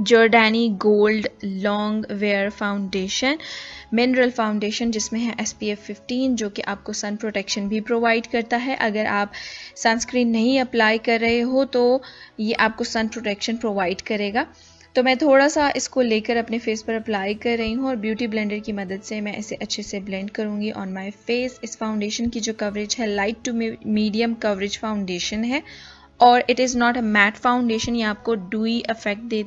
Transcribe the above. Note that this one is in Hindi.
Giordani gold long wear foundation mineral foundation जिसमें है एस पी एफ़ फिफ्टीन जो कि आपको सन प्रोटेक्शन भी प्रोवाइड करता है। अगर आप सनस्क्रीन नहीं अप्लाई कर रहे हो तो ये आपको सन प्रोटेक्शन प्रोवाइड करेगा। तो मैं थोड़ा सा इसको लेकर अपने फेस पर अप्लाई कर रही हूँ और ब्यूटी ब्लेंडर की मदद से मैं इसे अच्छे से ब्लेंड करूँगी ऑन माई फेस इस फाउंडेशन की जो कवरेज है light to medium coverage foundation है। और it is not a matte foundation ये आपको डुई इफ़ेक्ट दे